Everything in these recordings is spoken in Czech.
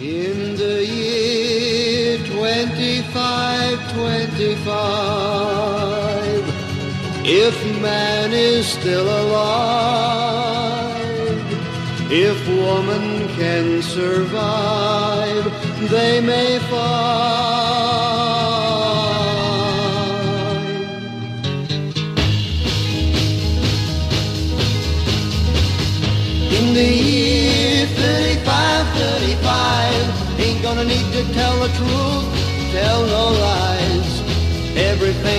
In the year 2525, if man is still alive, if woman can survive, they may find.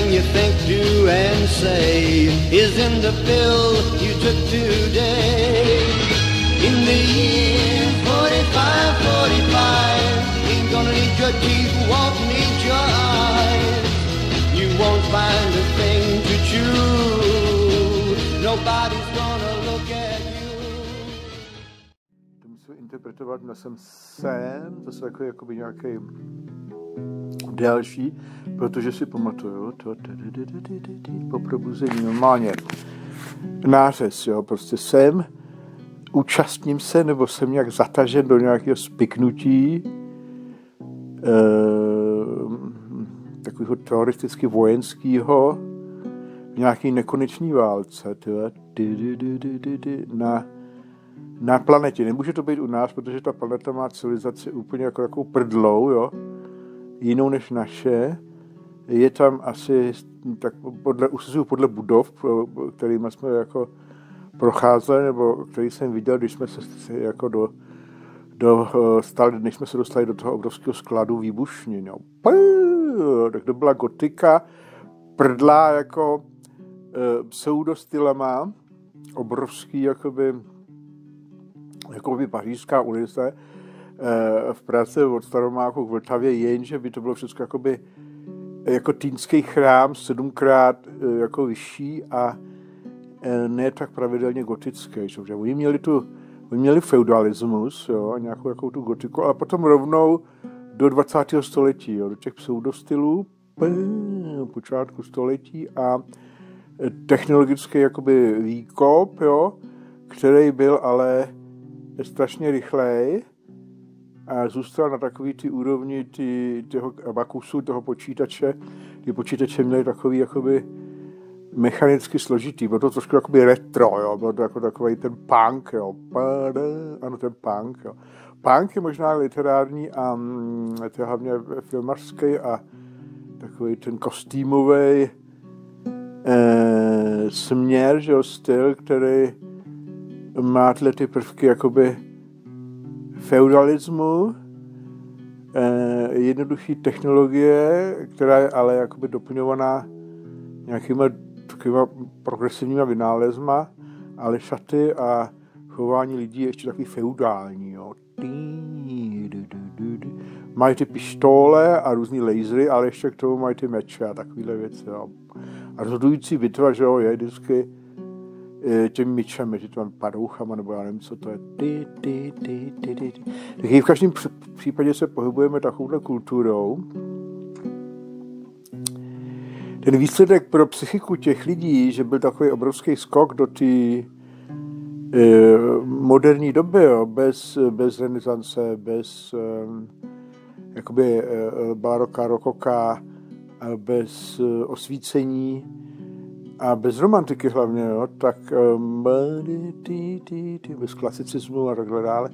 You think, do, and say is in the pill you took today. In the year 45, 45, ain't gonna need your teeth, won't need your eyes. You won't find a thing to chew. Nobody's gonna look at you. To musím interpretovat, měl jsem sen, zase takový jakoby nějaký další, protože si pamatuju to po probuzení normálně nářez, jo, prostě jsem, účastním se, nebo jsem nějak zatažen do nějakého spiknutí, e, takového teoreticky vojenského v nějaký nekonečný válce, tyhle, ty, ty, ty, ty, ty, ty, na, na planetě. Nemůže to být u nás, protože ta planeta má civilizaci úplně jako takovou prdlou, jo? Jinou než naše. Je tam asi, tak podle, usuzuju podle budov, kterými jsme jako procházeli, nebo který jsem viděl, když jsme se jako do, do stali, než jsme se dostali do toho obrovského skladu výbušnin. Jo. Tak to byla gotika, prdlá jako e, pseudostylema, obrovský jakoby, jakoby pařížská ulice, v Praze od Staromáku k Vltavě, jenže by to bylo všechno jakoby jako týnský chrám sedmkrát e, jako vyšší a ne tak pravidelně gotický. Že? Oni měli tu oni měli feudalismus, jo, a nějakou jakou tu gotiku, ale potom rovnou do 20. století, jo, do těch pseudostylů, počátku století a technologický jakoby výkop, jo, který byl ale strašně rychlej zůstal na takový ty úrovni ty, toho abakusu, toho počítače. Ty počítače měly takový jakoby mechanicky složitý, bylo to trošku jakoby retro, jo, bylo to jako takový ten punk, jo, ano, ten punk, jo. Punk je možná literární a mm, to je hlavně filmařský a takový ten kostýmový eh, směr, že jo, styl, který má tyhle ty prvky jakoby feudalismu, eh, jednoduchý technologie, která je ale jakoby doplňovaná nějakýma takovýma progresivníma vynálezma, ale šaty a chování lidí je ještě takový feudální. Jo. Mají ty pištole a různý lasery, ale ještě k tomu mají ty meče a takovéhle věci. Jo. A rozhodující bitva, že jo, je vždycky těmi myčemi, těmi padouchama, nebo já nevím, co to je. Ty, ty, ty, ty, ty. Tak v každém případě se pohybujeme takovouhle kulturou. Ten výsledek pro psychiku těch lidí, že byl takový obrovský skok do té e, moderní doby, jo, bez, bez renesance, bez e, jakoby baroka, rokoka, bez osvícení, a bez romantiky hlavně, jo, tak um, bez klasicismu a takhle dále,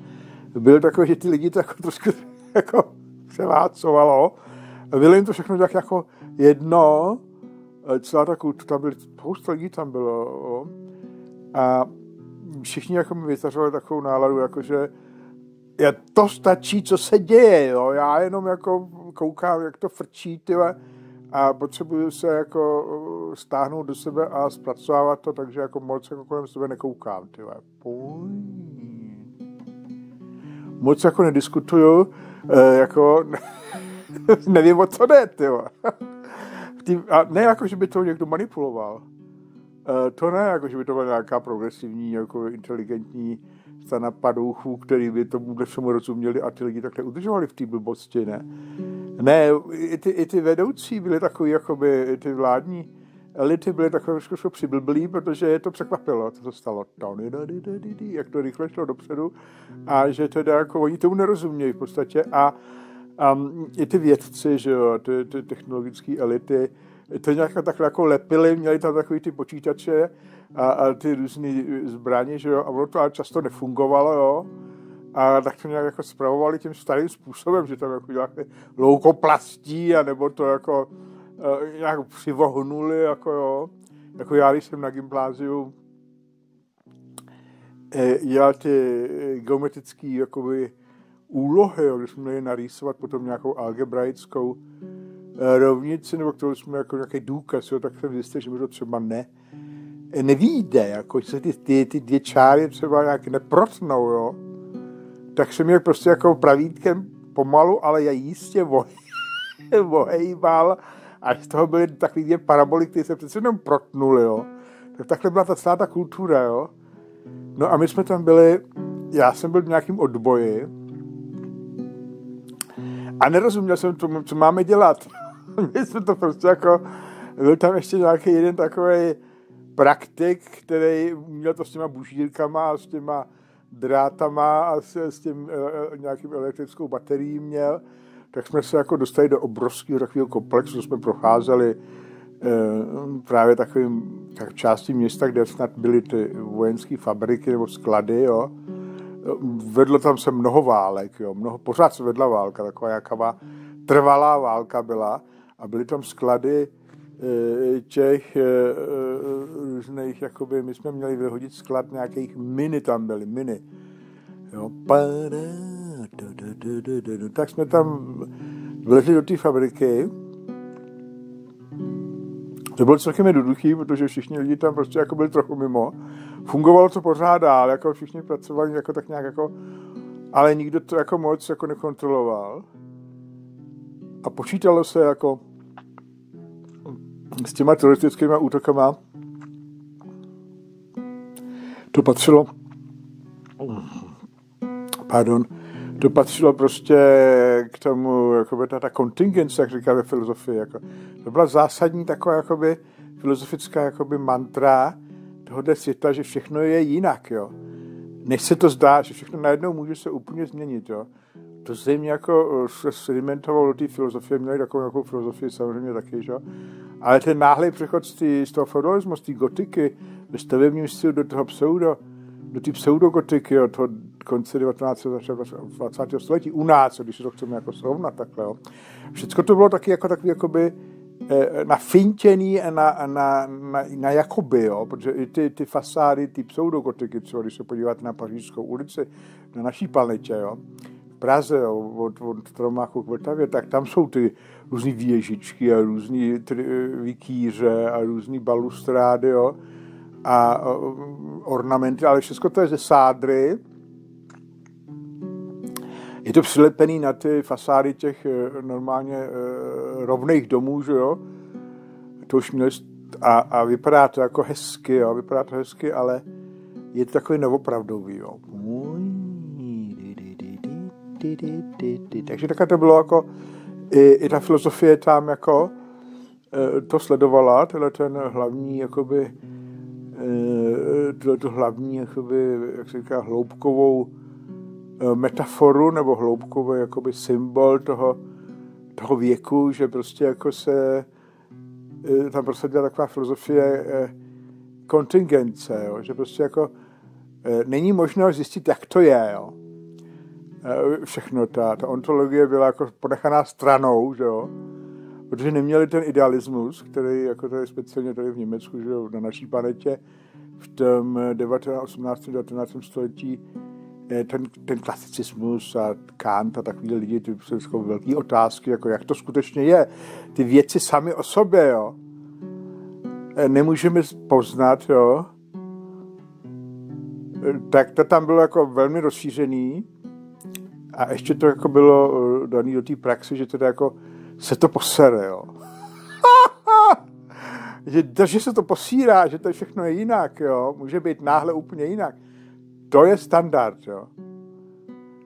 byl takový, že ty lidi to jako trošku jako převácovalo. Bylo jim to všechno tak jako jedno, celá ta kultura, tam byly, spousta lidí tam bylo, jo. a všichni jako mi vytvořili takovou náladu, jako že to stačí, co se děje, jo. já jenom jako koukám, jak to frčí, tyhle, a potřebuju se jako stáhnout do sebe a zpracovávat to, takže jako moc jako kolem sebe nekoukám, ty Moc jako nediskutuju, e, jako nevím, o co jde, ty A ne jako, že by to někdo manipuloval. E, to ne, jako, že by to byla nějaká progresivní, jako inteligentní strana padouchů, který by tomu všemu rozuměli a ty lidi takhle udržovali v té blbosti, ne. Ne, i ty, i ty vedoucí byly takový, jakoby, ty vládní elity byly takové trošku přiblblí, protože je to překvapilo, co se stalo. Jak to rychle šlo dopředu a že teda jako oni tomu nerozumějí v podstatě a um, i ty vědci, že jo, ty, ty technologické elity, to nějak takhle jako lepili, měli tam takový ty počítače a, a ty různé zbraně, že jo, a ono to často nefungovalo, jo, a tak to nějak jako zpravovali tím starým způsobem, že tam jako nějaké loukoplastí, a nebo to jako uh, nějak přivohnuli, jako jo. Jako já, když jsem na gympláziu eh, dělal ty eh, geometrické jakoby úlohy, jo, když jsme měli narýsovat potom nějakou algebraickou eh, rovnici, nebo kterou jsme jako nějaký důkaz, jo, tak jsem zjistil, že mi to třeba ne, nevíde, jako se ty, ty, ty dvě čáry třeba nějak neprotnou, jo tak jsem je prostě jako pravítkem pomalu, ale já jistě vohejbal a z toho byly takový dvě paraboly, které se přece jenom protnuly, jo. Tak takhle byla ta celá ta kultura, jo. No a my jsme tam byli, já jsem byl v nějakým odboji a nerozuměl jsem tomu, co máme dělat. my jsme to prostě jako, byl tam ještě nějaký jeden takový praktik, který měl to s těma bušírkama a s těma drátama a s, s tím e, nějakým elektrickou baterií měl, tak jsme se jako dostali do obrovského takového komplexu, jsme procházeli e, právě takovým tak částí města, kde snad byly ty vojenské fabriky nebo sklady, jo. Vedlo tam se mnoho válek, jo. Mnoho, pořád se vedla válka, taková jaká trvalá válka byla a byly tam sklady těch eh, různých, jakoby, my jsme měli vyhodit sklad nějakých mini tam byly, mini. Jo, tak jsme tam vlezli do té fabriky. To bylo celkem jednoduchý, protože všichni lidi tam prostě jako byli trochu mimo. Fungovalo to pořád dál, jako všichni pracovali jako tak nějak jako, ale nikdo to jako moc jako nekontroloval. A počítalo se jako, s těma teroristickými útokama to patřilo pardon, to patřilo prostě k tomu, jakoby ta, ta kontingence, jak říká ve filozofii. Jako, to byla zásadní taková jakoby, filozofická jakoby mantra tohoto světa, že všechno je jinak. Jo. Než se to zdá, že všechno najednou může se úplně změnit. Jo. To zřejmě jako se sedimentovalo do té filozofie, měli takovou filozofii samozřejmě taky, že? Ale ten náhlý přechod z, tý, z toho feudalismu, z té gotiky, ve stavebním stylu do toho pseudo, do té pseudogotiky od toho konce 19. 20. století u nás, když to chceme jako srovnat takhle. Jo. Všechno to bylo taky jako takový jakoby eh, nafintěný a na, na, na, na jakoby, jo, protože i ty, ty fasády, ty pseudogotiky, co když se podíváte na Pařížskou ulici, na naší planetě, jo, Praze, od, od Tromáchu k Vltavě, tak tam jsou ty různé věžičky a různé vikýře a různé balustrády jo, a ornamenty, ale všechno to je ze sádry. Je to přilepený na ty fasády těch e, normálně e, rovných domů, že jo. To už měli a, a vypadá to jako hezky, jo, vypadá to hezky, ale je to takový novopravdový, jo. Takže takhle to bylo jako i, i ta filozofie tam jako e, to sledovala, tenhle ten hlavní jakoby e, tu hlavní jakoby, jak se říká, hloubkovou e, metaforu nebo hloubkový jakoby symbol toho, toho věku, že prostě jako se tam dělá taková filozofie kontingence, jo? že prostě jako není možno zjistit, jak to je, jo? Eh, všechno, ta, ta ontologie byla jako ponechaná stranou, že jo, protože neměli ten idealismus, který jako tady speciálně tady v Německu, že jo, na naší planetě v tom 19, 18. 19. století eh, ten, ten klasicismus a Kant a takový lidi, ty jsou jako velké otázky, jako jak to skutečně je. Ty věci sami o sobě, jo, eh, nemůžeme poznat, jo, tak to tam bylo jako velmi rozšířený a ještě to jako bylo eh, dané do té praxe, že teda jako se to posere, jo. že, že se to posírá, že to všechno je jinak, jo, může být náhle úplně jinak. To je standard, jo.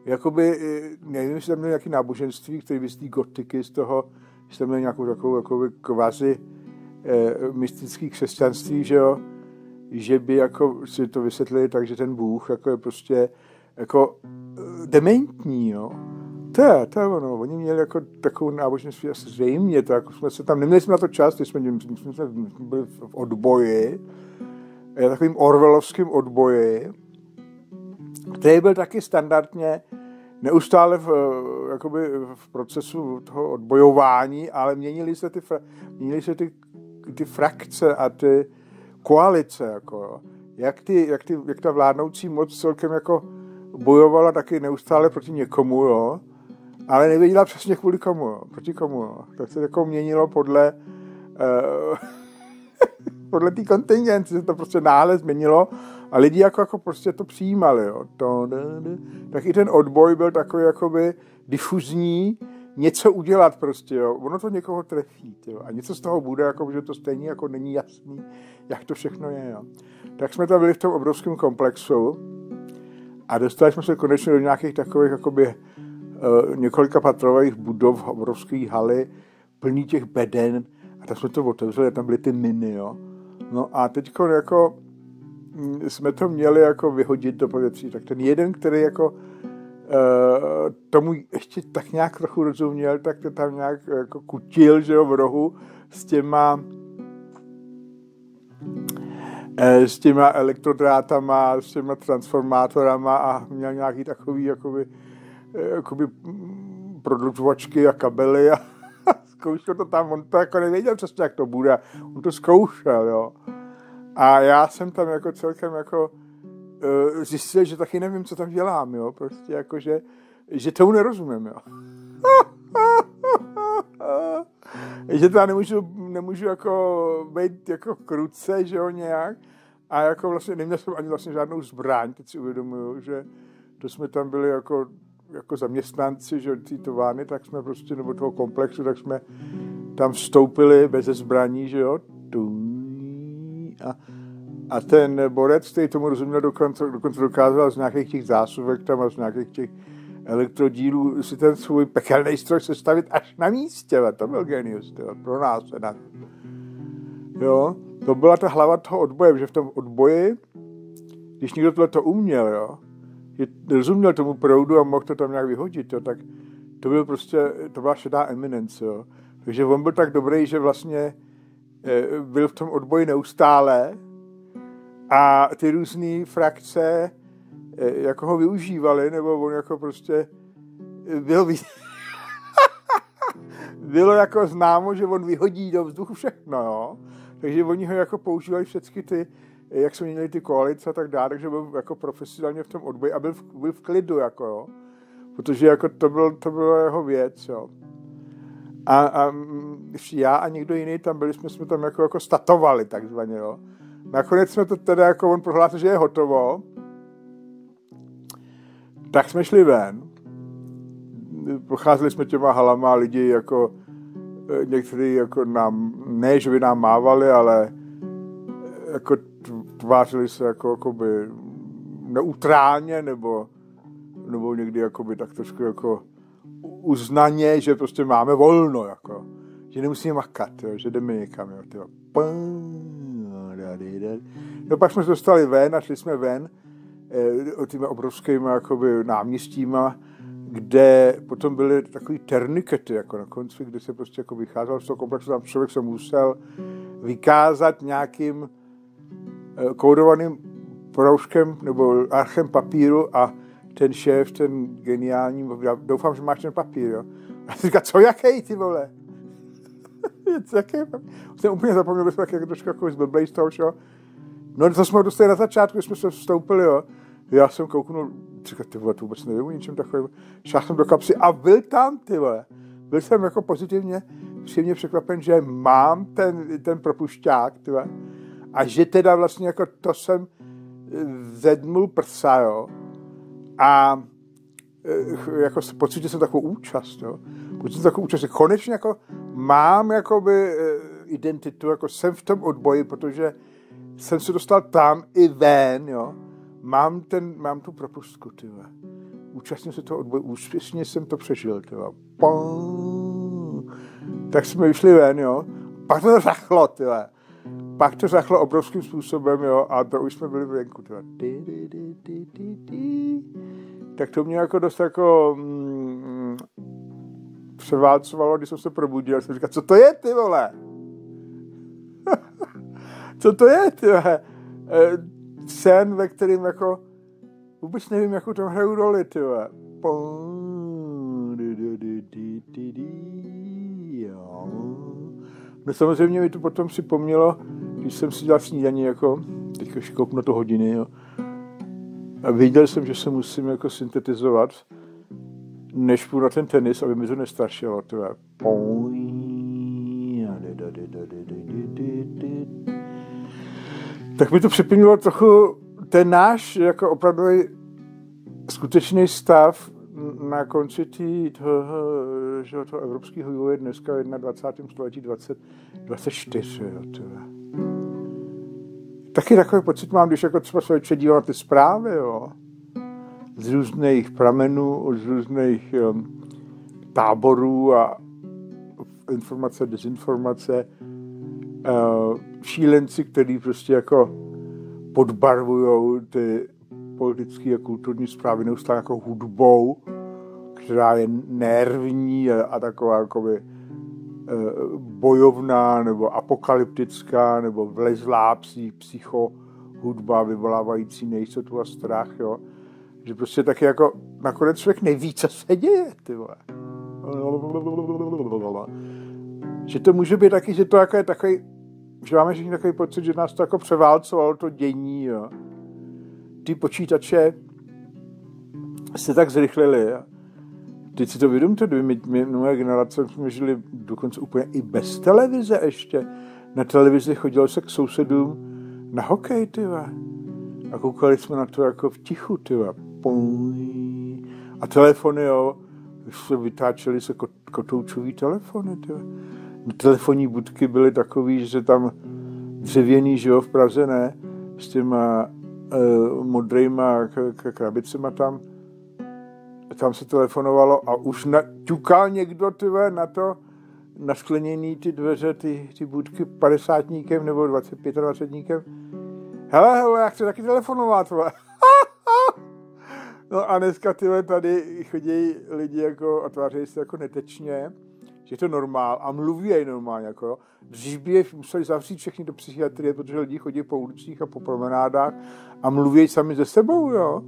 Jakoby, eh, nevím, jestli tam měli nějaké náboženství, které by z té gotiky, z toho, jestli tam měli nějakou takovou jakoby kvazi eh, mystický křesťanství, že jo, že by jako si to vysvětlili tak, že ten Bůh jako je prostě jako dementní, jo. To je, to je ono. Oni měli jako takovou náboženství asi zřejmě, to jako jsme se tam, neměli jsme na to čas, když jsme, jsme, jsme byli v odboji, takovým orvelovským odboji, který byl taky standardně neustále v, jakoby v procesu toho odbojování, ale měnily se ty, měnily se ty, ty frakce a ty koalice, jako, jak, ty, jak, ty, jak ta vládnoucí moc celkem jako bojovala taky neustále proti někomu, jo, ale nevěděla přesně kvůli komu, jo, proti komu. Jo. Tak se jako měnilo podle uh, podle té kontingence se to prostě náhle změnilo a lidi jako, jako prostě to přijímali. Jo. To, ne, ne. Tak i ten odboj byl takový jakoby difuzní, něco udělat prostě, jo. Ono to někoho trefí, jo. A něco z toho bude, jako, že to stejně jako není jasný, jak to všechno je, jo. Tak jsme tam byli v tom obrovském komplexu a dostali jsme se konečně do nějakých takových jakoby uh, několika patrových budov, obrovských haly, plný těch beden a tak jsme to otevřeli a tam byly ty miny, jo. No a teď jako mm, jsme to měli jako vyhodit do povětří, tak ten jeden, který jako Uh, tomu ještě tak nějak trochu rozuměl, tak to tam nějak jako kutil, že jo, v rohu s těma eh, s těma elektrodrátama, s těma transformátorama a měl nějaký takový jakoby, eh, jakoby prodlužovačky a kabely a zkoušel to tam, on to jako nevěděl přesně, jak to bude, on to zkoušel, jo. A já jsem tam jako celkem jako uh, zjistil, že taky nevím, co tam dělám, jo, prostě jako, že, že tomu nerozumím, jo. Že já nemůžu, nemůžu jako být jako kruce, že jo, nějak. A jako vlastně neměl jsem ani vlastně žádnou zbraň, teď si uvědomuju, že to jsme tam byli jako, jako zaměstnanci, že té továrny, tak jsme prostě, nebo toho komplexu, tak jsme tam vstoupili bez zbraní, že jo. A a ten borec, který tomu rozuměl, dokonce, dokonce dokázal z nějakých těch zásuvek tam a z nějakých těch elektrodílů si ten svůj pekelný stroj sestavit až na místě. To byl genius, tyhle, pro nás. Teda. Jo, to byla ta hlava toho odboje, že v tom odboji, když někdo tohle to uměl, jo, že rozuměl tomu proudu a mohl to tam nějak vyhodit, jo, tak to byl prostě, to byla šedá eminence, jo. Takže on byl tak dobrý, že vlastně e, byl v tom odboji neustále, a ty různé frakce jako ho využívali, nebo on jako prostě eh, byl bylo jako známo, že on vyhodí do vzduchu všechno, jo. Takže oni ho jako používali všechny ty, jak jsme měli ty koalice a tak dále, takže byl jako profesionálně v tom odboji a byl v, byl v klidu, jako jo. Protože jako to, byl, to bylo jeho věc, jo. A, a já a někdo jiný tam byli, jsme, jsme tam jako, jako statovali takzvaně, jo. Nakonec jsme to teda, jako on prohlásil, že je hotovo, tak jsme šli ven. Procházeli jsme těma halama lidi jako e, někteří jako nám, ne, že by nám mávali, ale jako tvářili se jako jakoby neutrálně nebo, nebo někdy jakoby tak trošku jako uznaně, že prostě máme volno, jako, že nemusíme makat, jo, že jdeme někam. Jo. No pak jsme se dostali ven a šli jsme ven e, těmi obrovskými jakoby, náměstíma, kde potom byly takový ternikety, jako na konci, kde se prostě jako vycházel z toho komplexu, tam člověk se musel vykázat nějakým e, kódovaným proužkem nebo archem papíru a ten šéf, ten geniální, já doufám, že máš ten papír, jo. A říká, co jaký, ty vole? co jaký? Jsem úplně zapomněl, že jsme jak trošku jako zblblej z toho, čo? No to jsme dostali na začátku, když jsme se vstoupili, jo. Já jsem kouknul, říkal, ty vole, to vůbec nevím o ničem takovém. Šel jsem do kapsy a byl tam, ty vole. Byl jsem jako pozitivně příjemně překvapen, že mám ten, ten propušťák, ty vole. A že teda vlastně jako to jsem zedmul prsa, jo. A eh, jako pocítil jsem takovou účast, jo. Pocítil jsem takovou účast, konečně jako mám jakoby eh, identitu, jako jsem v tom odboji, protože jsem se dostal tam i ven, jo. Mám, ten, mám tu propustku, ty Účastnil se toho odboje, úspěšně jsem to přežil, ty Tak jsme vyšli ven, jo. pak to řachlo, tyhle. Pak to řachlo obrovským způsobem, jo, a to už jsme byli venku, tyhle. Tak to mě jako dost jako mm, převálcovalo, když jsem se probudil, jsem říkal, co to je, ty vole? Co to je, ty vole? E, sen, ve kterým jako vůbec nevím, jakou tam hraju roli, ty. No samozřejmě mi to potom připomnělo, když jsem si dělal snídaní, jako, teď už kouknu to hodiny, jo, a věděl jsem, že se musím jako syntetizovat, než půjdu na ten tenis, aby mi to nestaršilo. Je tak mi to připomnělo trochu ten náš jako opravdu skutečný stav na konci toho, že toho evropského vývoje dneska v 21. století 20, 24. Jo, tyhle. Taky takový pocit mám, když jako třeba se dívám na ty zprávy, jo, z různých pramenů, z různých um, táborů a informace, dezinformace, šílenci, který prostě jako podbarvují ty politické a kulturní zprávy neustále jako hudbou, která je nervní a, taková jakoby e, bojovná nebo apokalyptická nebo vlezlá psí, psycho hudba vyvolávající nejistotu a strach, jo. Že prostě taky jako nakonec člověk neví, co se děje, ty vole. Že to může být taky, že to jako je takový, že máme všichni takový pocit, že nás to jako převálcovalo to dění, jo ty počítače se tak zrychlili. A teď si to vědomte, my, my, moje generace jsme žili dokonce úplně i bez televize ještě. Na televizi chodilo se k sousedům na hokej, tyva. A koukali jsme na to jako v tichu, tyva. A telefony, jo, vytáčely se kotoučový telefony, tyva. Telefonní budky byly takový, že tam dřevěný, že jo, v Praze ne, s těma uh, modrýma k, k krabicema tam. Tam se telefonovalo a už na, ťukal někdo tyve, na to, na skleněný ty dveře, ty, ty budky 50 nebo 25 dvacetníkem. Hele, hele, já chci taky telefonovat, vole. no a dneska tyhle tady chodí lidi jako, a tváří se jako netečně že je to normál a mluví je normálně. Jako, Dřív by je museli zavřít všechny do psychiatrie, protože lidi chodí po ulicích a po promenádách a mluví sami ze sebou, jo.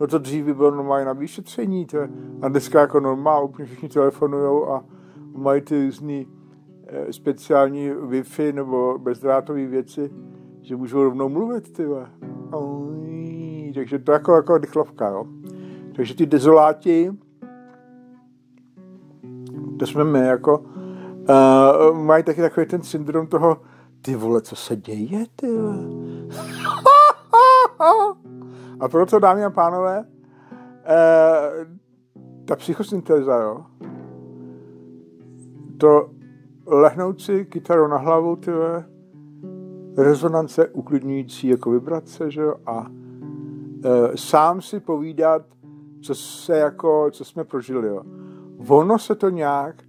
No to dřív by bylo normálně na vyšetření, to a dneska jako normál, úplně všichni telefonují a mají ty různý e, speciální Wi-Fi nebo bezdrátové věci, že můžou rovnou mluvit, ty Takže to jako, jako rychlovka, jo. Takže ty dezoláti, to jsme my, jako, uh, mají taky takový ten syndrom toho, ty vole, co se děje, ty A proto, dámy a pánové, uh, ta psychosyntéza, jo, to lehnout si kytaru na hlavu, ty rezonance uklidňující jako vibrace, že jo, a uh, sám si povídat, co se jako, co jsme prožili, jo ono se to nějak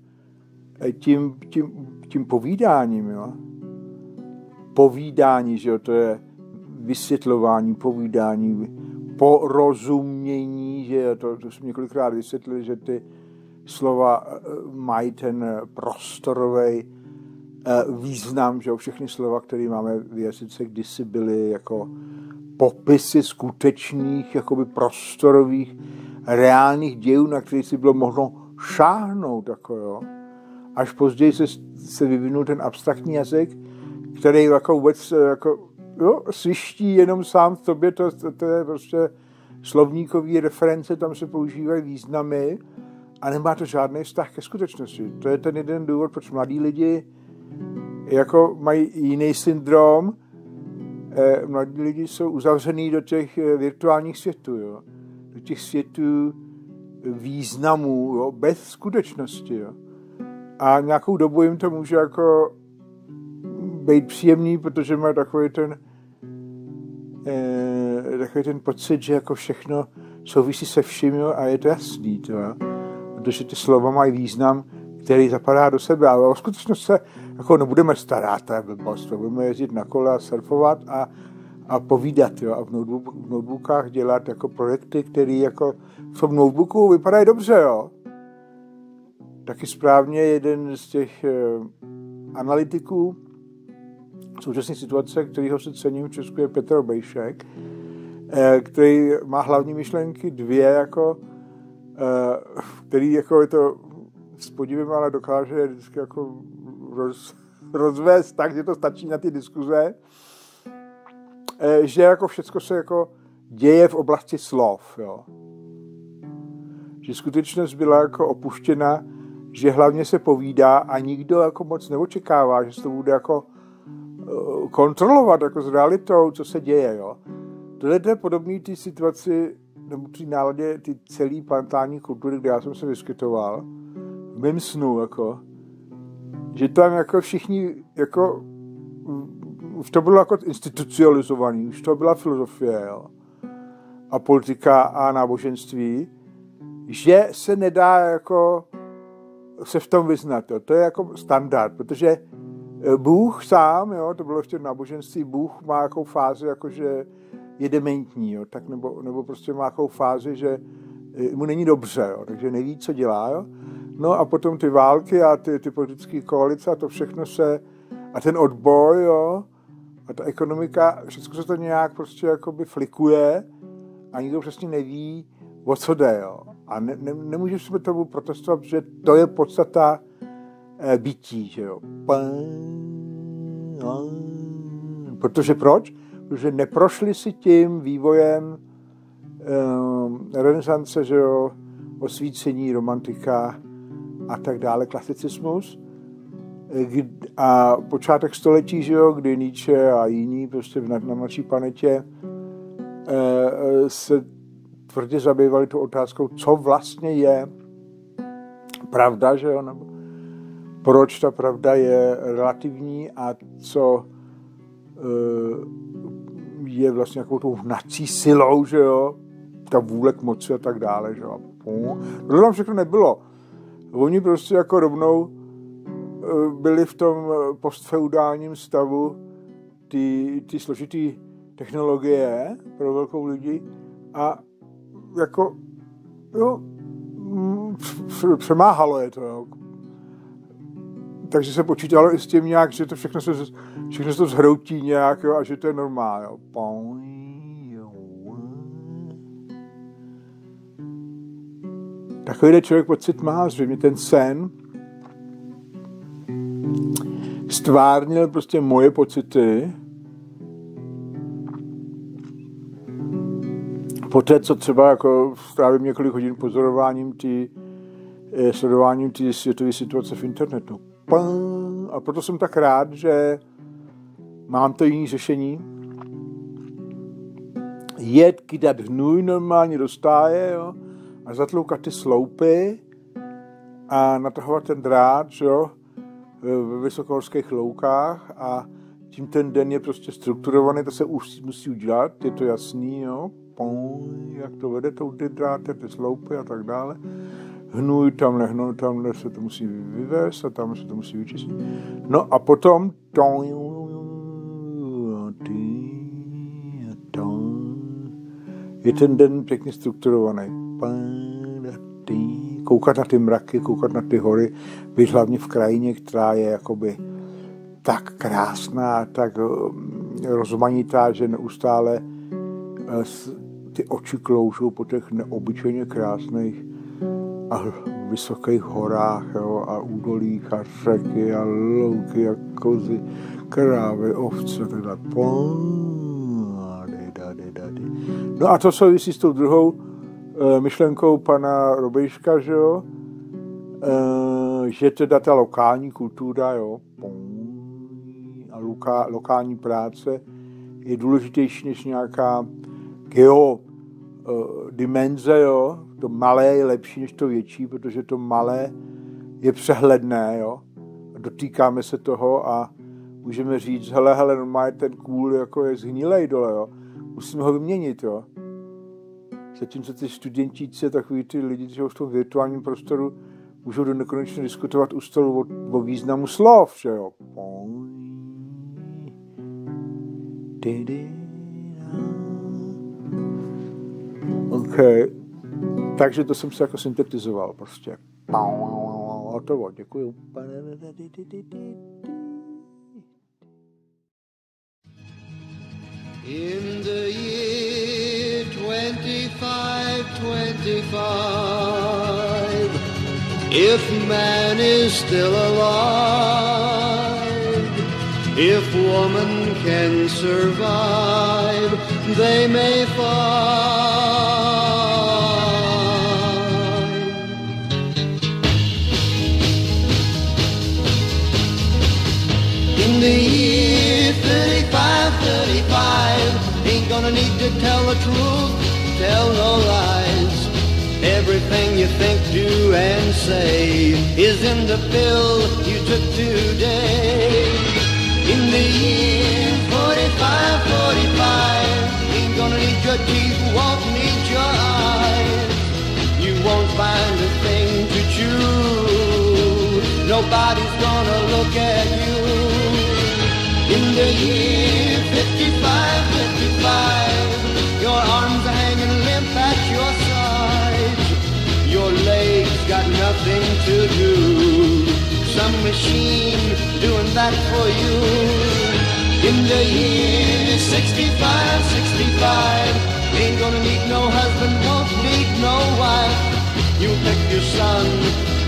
eh, tím, tím, tím povídáním, jo, povídání, že jo, to je vysvětlování, povídání, porozumění, že jo, to, to jsme několikrát vysvětlili, že ty slova eh, mají ten prostorový eh, význam, že jo, všechny slova, které máme v jazyce kdysi byly jako popisy skutečných, jakoby prostorových, reálných dějů, na kterých si bylo možno šáhnout, jako jo. Až později se, se vyvinul ten abstraktní jazyk, který jako vůbec jako, jo, sviští jenom sám v tobě, to, to, to je prostě slovníkový reference, tam se používají významy a nemá to žádný vztah ke skutečnosti. To je ten jeden důvod, proč mladí lidi jako mají jiný syndrom, eh, mladí lidi jsou uzavřený do těch eh, virtuálních světů, jo. do těch světů, významů, jo, bez skutečnosti. Jo. A nějakou dobu jim to může jako být příjemný, protože má takový ten eh, takový ten pocit, že jako všechno souvisí se vším jo, a je to jasný, to, jo. protože ty slova mají význam, který zapadá do sebe, ale o skutečnost se jako nebudeme starat, to je blbost, budeme jezdit na kole a surfovat a, a povídat, jo, a v, notebook, v notebookách dělat jako projekty, které jako v tom notebooku vypadají dobře, jo. Taky správně jeden z těch eh, analytiků současné situace, kterýho se cením v Česku, je Petr Bejšek, eh, který má hlavní myšlenky dvě, jako, eh, který jako je to s podívem, ale dokáže vždycky jako roz, rozvést tak, že to stačí na ty diskuze, že jako všechno se jako děje v oblasti slov, jo. Že skutečnost byla jako opuštěna, že hlavně se povídá a nikdo jako moc neočekává, že se to bude jako eh, kontrolovat jako s realitou, co se děje, jo. Tohle je podobný té situaci, nebo té náladě, ty celý plantální kultury, kde já jsem se vyskytoval, v mém snu, jako, že tam jako všichni, jako, už to bylo jako institucionalizovaný, už to byla filozofie, jo, a politika a náboženství, že se nedá jako se v tom vyznat. Jo. To je jako standard, protože eh, Bůh sám, jo, to bylo ještě náboženství, Bůh má jakou fázi, jakože je dementní, jo, tak nebo, nebo prostě má jakou fázi, že eh, mu není dobře, jo, takže neví, co dělá. Jo. No a potom ty války a ty, ty politické koalice a to všechno se, a ten odboj, jo, a ta ekonomika, všechno se to nějak prostě jakoby flikuje a nikdo přesně neví, o co jde, jo. A ne, ne, nemůžeš se tomu protestovat, že to je podstata e, bytí, že jo. Protože proč? Protože neprošli si tím vývojem e, renesance, že jo, osvícení, romantika, a tak dále, klasicismus. A počátek století, že jo, kdy Nietzsche a jiní prostě na, na naší planetě eh, eh, se tvrdě zabývali tu otázkou, co vlastně je pravda, že jo, nebo proč ta pravda je relativní a co eh, je vlastně nějakou tou hnací silou, že jo, ta vůle k moci a tak dále, že jo. To tam všechno nebylo. Oni prostě jako rovnou byli v tom postfeudálním stavu ty, ty složitý technologie pro velkou lidi a jako jo, mm, přemáhalo je to. Jo. Takže se počítalo i s tím nějak, že to všechno se, všechno se to zhroutí nějak jo, a že to je normál. Jo. Takovýhle člověk pocit má, zřejmě ten sen stvárnil prostě moje pocity poté, co třeba jako strávím několik hodin pozorováním tý, eh, sledováním té světové situace v internetu. A proto jsem tak rád, že mám to jiné řešení. Jet, kydat hnůj normálně do stáje, jo, a zatloukat ty sloupy a natahovat ten drát, jo, ve vysokohorských loukách a tím ten den je prostě strukturovaný, to se už musí udělat, je to jasný, jo, jak to vede tou ty dráty, ty sloupy a tak dále. Hnůj tamhle, hnůj tamhle se to musí vyvést a tam se to musí vyčistit. No a potom je ten den pěkně strukturovaný koukat na ty mraky, koukat na ty hory, být hlavně v krajině, která je jakoby tak krásná, tak eh, rozmanitá, že neustále eh, ty oči kloužou po těch neobyčejně krásných a vysokých horách jo, a údolích a řeky a louky a kozy, krávy, ovce, teda. No a to souvisí s tou druhou myšlenkou pana Robejška, že jo, eh, že teda ta lokální kultura, jo, a loka, lokální práce je důležitější než nějaká geo eh, dimenze, jo. To malé je lepší než to větší, protože to malé je přehledné, jo. Dotýkáme se toho a můžeme říct, hele, hele, normálně ten kůl jako je zhnilej dole, jo. Musíme ho vyměnit, jo zatímco ty studentíci, takový ty lidi, kteří v tom virtuálním prostoru můžou do nekonečně diskutovat u stolu o, o významu slov, že jo. OK. Takže to jsem se jako syntetizoval prostě. Hotovo, děkuju. In the year 2525, if man is still alive, if woman can survive, they may find. In the year 35, 35, ain't gonna need to tell the truth. Everything you think, do, and say is in the pill you took today. In the year 45, 45, ain't gonna need your teeth, won't need your eyes. You won't find a thing to chew. Nobody's gonna look at you. In the year nothing to do. Some machine doing that for you. In the year 65, 65, ain't gonna need no husband, won't need no wife. You pick your son,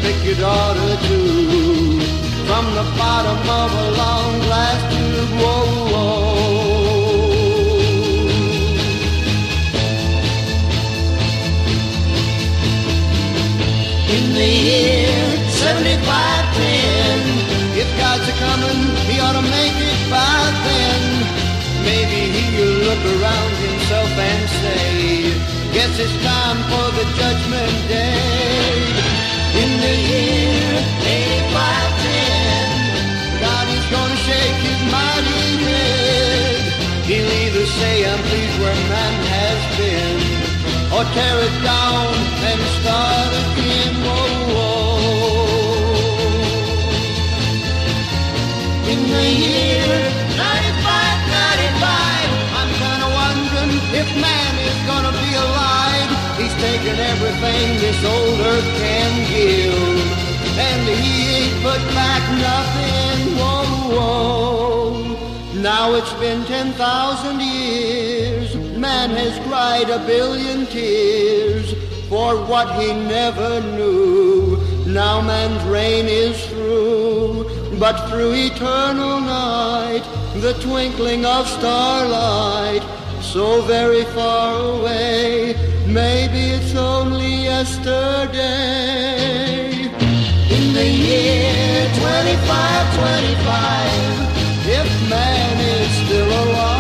pick your daughter too. From the bottom of a long glass tube, whoa, whoa. In the year 7510, if God's a coming, he ought to make it by then. Maybe he'll look around himself and say, Guess it's time for the judgment day. In the year 8510, God is gonna shake his mighty head. He'll either say, I'm pleased where man has been, or tear it down and start Taken everything this old earth can give, and he ain't put back nothing. Whoa, whoa. Now it's been 10,000 years. Man has cried a billion tears for what he never knew. Now man's reign is through, but through eternal night, the twinkling of starlight, so very far away, Maybe it's only yesterday. In the year 2525, if man is still alive.